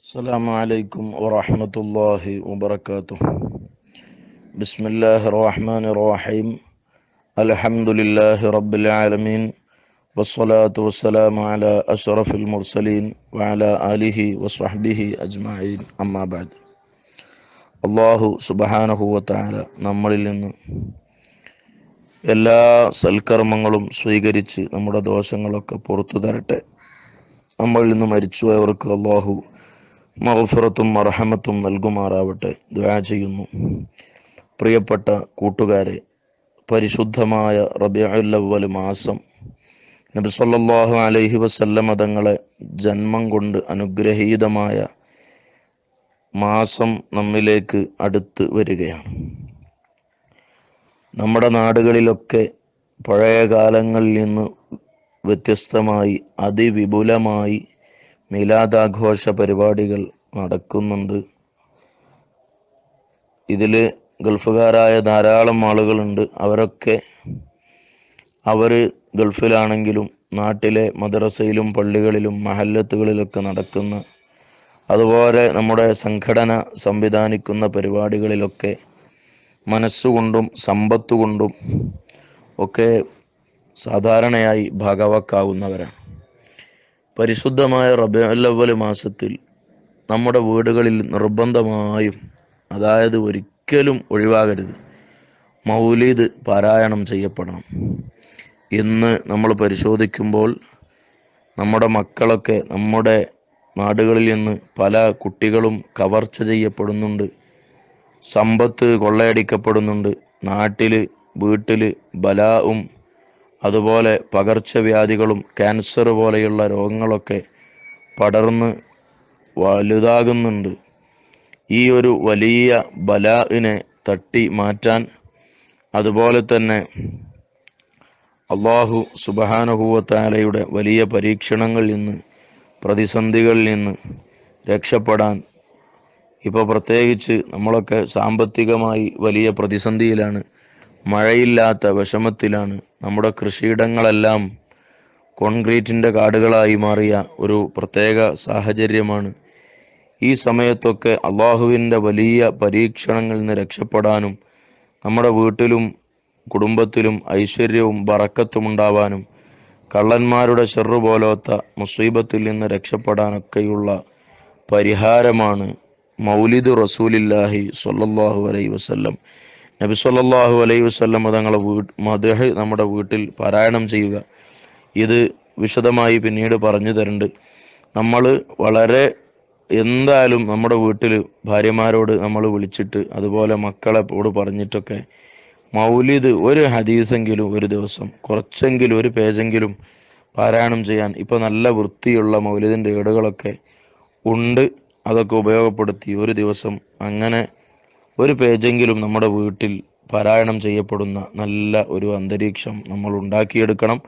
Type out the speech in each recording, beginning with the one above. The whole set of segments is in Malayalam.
السلام عليكم ورحمة الله وبركاته بسم الله الرحمن الرحيم الحمد لله رب العالمين والصلاة والسلام على أشرف المرسلين وعلى آله وصحبه أجمعين أما بعد അള്ളാഹു സുബഹാനഹുവത്താല നമ്മളിൽ നിന്ന് എല്ലാ സൽക്കർമ്മങ്ങളും സ്വീകരിച്ച് നമ്മുടെ ദോഷങ്ങളൊക്കെ പുറത്തു തരട്ടെ നമ്മളിൽ നിന്ന് മരിച്ചുപോയവർക്ക് അള്ളാഹു മഹഫറത്തും അർഹമത്തും നൽകുമാറാവട്ടെ. ദ്വാ ചെയ്യുന്നു. പ്രിയപ്പെട്ട കൂട്ടുകാരെ പരിശുദ്ധമായ റബിഅല്ലവൽ മാസം നബി സല്ലല്ലാഹു അലൈഹി വസല്ലമ തങ്ങളെ ജന്മം കൊണ്ട് അനുഗ്രഹീതമായ മാസം നമ്മിലേക്ക് അടുത്ത് വരികയാണ്. നമ്മുടെ നാടുകളിലൊക്കെ പഴയ കാലങ്ങളിൽ നിന്ന് വ്യത്യസ്തമായി അതിവിപുലമായി മിലാദാഘോഷ പരിപാടികൾ നടക്കുന്നുണ്ട്. ഇതിൽ ഗൾഫുകാരായ ധാരാളം ആളുകളുണ്ട്. അവരൊക്കെ അവർ ഗൾഫിലാണെങ്കിലും നാട്ടിലെ മദ്രസയിലും പള്ളികളിലും മഹല്ലത്തുകളിലൊക്കെ നടക്കുന്ന അതുപോലെ നമ്മുടെ സംഘടന സംവിധാനിക്കുന്ന പരിപാടികളിലൊക്കെ മനസ്സുകൊണ്ടും സമ്പത്തുകൊണ്ടും ഒക്കെ സാധാരണയായി ഭാഗവാക്കാവുന്നവരാണ്. പരിശുദ്ധമായ റബിഅല്ലവൽ മാസത്തിൽ നമ്മുടെ വീടുകളിൽ നിർബന്ധമായും അതായത് ഒരിക്കലും ഒഴിവാകരുത്. മൗലീദ് പാരായണം ചെയ്യപ്പെടണം. ഇന്ന് നമ്മൾ പരിശോധിക്കുമ്പോൾ നമ്മുടെ മക്കളൊക്കെ നമ്മുടെ നാടുകളിൽ നിന്ന് പല കുട്ടികളും കവർച്ച ചെയ്യപ്പെടുന്നുണ്ട് സമ്പത്ത് കൊള്ളയടിക്കപ്പെടുന്നുണ്ട് നാട്ടിൽ വീട്ടിൽ ബലാവും അതുപോലെ പകർച്ചവ്യാധികളും ക്യാൻസർ പോലെയുള്ള രോഗങ്ങളൊക്കെ പടർന്ന് വലുതാകുന്നുണ്ട്. ഈ ഒരു വലിയ ബലാവിനെ തട്ടി മാറ്റാൻ അതുപോലെ തന്നെ അള്ളാഹു സുബഹാനുഭൂവത്താലയുടെ വലിയ പരീക്ഷണങ്ങളിൽ നിന്ന് പ്രതിസന്ധികളിൽ നിന്ന് രക്ഷപ്പെടാൻ ഇപ്പോൾ പ്രത്യേകിച്ച് നമ്മളൊക്കെ സാമ്പത്തികമായി വലിയ പ്രതിസന്ധിയിലാണ് മഴയില്ലാത്ത വിഷമത്തിലാണ് നമ്മുടെ കൃഷിയിടങ്ങളെല്ലാം കോൺക്രീറ്റിന്റെ കാടുകളായി മാറിയ ഒരു പ്രത്യേക സാഹചര്യമാണ്. ഈ സമയത്തൊക്കെ അള്ളാഹുവിന്റെ വലിയ പരീക്ഷണങ്ങളിൽ നിന്ന് രക്ഷപ്പെടാനും നമ്മുടെ വീട്ടിലും കുടുംബത്തിലും ഐശ്വര്യവും ബറക്കത്തും ഉണ്ടാവാനും കള്ളന്മാരുടെ ഷെറു പോലത്തെ മുസീബത്തിൽ നിന്ന് രക്ഷപ്പെടാനൊക്കെയുള്ള പരിഹാരമാണ് മൗലിദ് റസൂലില്ലാഹി സൊല്ലാഹു അലൈ വസ്ല്ലം. നബി സല്ലാഹു അലൈഹി വസ്ലം തങ്ങളെ വീ മദഹ് നമ്മുടെ വീട്ടിൽ പാരായണം ചെയ്യുക. ഇത് വിശദമായി പിന്നീട് പറഞ്ഞു തരുന്നുണ്ട് നമ്മൾ വളരെ എന്തായാലും നമ്മുടെ വീട്ടിൽ ഭാര്യമാരോട് നമ്മൾ വിളിച്ചിട്ട് അതുപോലെ മക്കളെപ്പോട് പറഞ്ഞിട്ടൊക്കെ മൗലിദ് ഒരു ഹദീസെങ്കിലും ഒരു ദിവസം കുറച്ചെങ്കിലും ഒരു പേജെങ്കിലും പാരായണം ചെയ്യാൻ ഇപ്പോൾ നല്ല വൃത്തിയുള്ള മൗലിദിന്റെ ഏടുകളൊക്കെ ഉണ്ട്. അതൊക്കെ ഉപയോഗപ്പെടുത്തി ഒരു ദിവസം അങ്ങനെ ഒരു പേജെങ്കിലും നമ്മുടെ വീട്ടിൽ പാരായണം ചെയ്യപ്പെടുന്ന നല്ല ഒരു അന്തരീക്ഷം നമ്മൾ ഉണ്ടാക്കിയെടുക്കണം.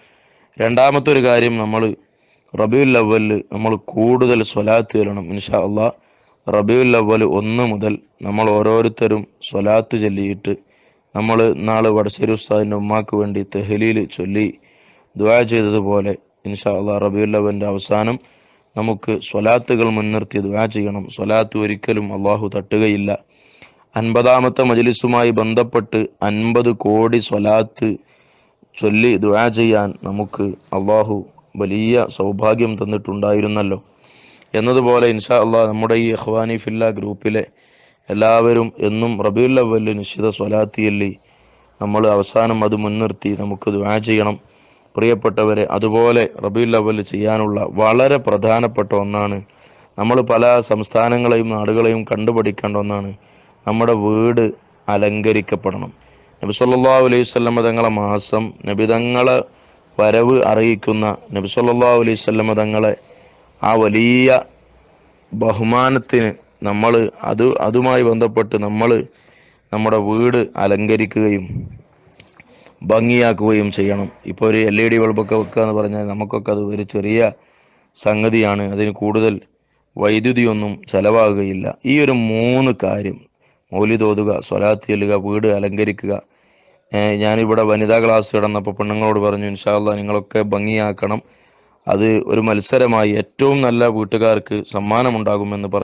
രണ്ടാമത്തെ ഒരു കാര്യം നമ്മൾ റബിയുൽ അവലിൽ നമ്മൾ കൂടുതൽ സ്വലാത്ത് ചെല്ലണം ഇൻഷാ അള്ളാ റബിയുൽ അവൽ ഒന്ന് മുതൽ നമ്മൾ ഓരോരുത്തരും സ്വലാത്ത് ചൊല്ലിയിട്ട് നമ്മൾ നാളെ വടശ്ശേരി ഉസ്താദിന്റെ ഉമ്മാക്ക് വേണ്ടി തെഹലിയിൽ ചൊല്ലി ദ്വാ ചെയ്തതുപോലെ ഇൻഷാ അള്ളാ റബിയുൽ അവന്റെ അവസാനം നമുക്ക് സ്വലാത്തുകൾ മുൻനിർത്തി ദ്വാ ചെയ്യണം. സ്വലാത്ത് ഒരിക്കലും അള്ളാഹു തട്ടുകയില്ല. അൻപതാമത്തെ മജലിസുമായി ബന്ധപ്പെട്ട് അൻപത് കോടി സ്വലാത്ത് ചൊല്ലി ദുആ ചെയ്യാൻ നമുക്ക് അള്ളാഹു വലിയ സൗഭാഗ്യം തന്നിട്ടുണ്ടായിരുന്നല്ലോ. എന്നതുപോലെ ഇൻഷാ അള്ളാഹ് നമ്മുടെ ഈ അഹ്വാനി ഫില്ല ഗ്രൂപ്പിലെ എല്ലാവരും എന്നും റബിയുൽ അവൽ നിശ്ചിത സ്വലാത്തിയല്ലി നമ്മൾ അവസാനം അത് മുൻനിർത്തി നമുക്ക് ദുആ ചെയ്യണം. പ്രിയപ്പെട്ടവരെ അതുപോലെ റബിയുൽ അവൽ ചെയ്യാനുള്ള വളരെ പ്രധാനപ്പെട്ട ഒന്നാണ്. നമ്മൾ പല സംസ്ഥാനങ്ങളെയും നാടുകളെയും കണ്ടുപഠിക്കേണ്ട ഒന്നാണ്. നമ്മുടെ വീട് അലങ്കരിക്കപ്പെടണം. നബി സല്ലാ അലൈഹി തങ്ങളെ മാസം നബി തങ്ങളെ വരവ് അറിയിക്കുന്ന നബി സല്ലാ അലൈഹി തങ്ങളെ ആ വലിയ ബഹുമാനത്തിന് നമ്മൾ അത് അതുമായി ബന്ധപ്പെട്ട് നമ്മൾ നമ്മുടെ വീട് അലങ്കരിക്കുകയും ഭംഗിയാക്കുകയും ചെയ്യണം. ഇപ്പോൾ ഒരു എൽ ഇ ഡി ബൾബൊക്കെ വെക്കുക എന്ന് പറഞ്ഞാൽ നമുക്കൊക്കെ അത് ഒരു ചെറിയ സംഗതിയാണ്. അതിന് കൂടുതൽ വൈദ്യുതിയൊന്നും ചെലവാകുകയില്ല. ഈ ഒരു മൂന്ന് കാര്യം മൗലിതോതുക സ്വലാത്ത് ചെല്ലുക വീട് അലങ്കരിക്കുക. ഞാനിവിടെ വനിതാ ക്ലാസ് കിടന്നപ്പോൾ പെണ്ണുങ്ങളോട് പറഞ്ഞു ഇൻഷാല്ല നിങ്ങളൊക്കെ ഭംഗിയാക്കണം. അത് ഒരു മത്സരമായി ഏറ്റവും നല്ല വീട്ടുകാർക്ക് സമ്മാനമുണ്ടാകുമെന്ന് പറഞ്ഞു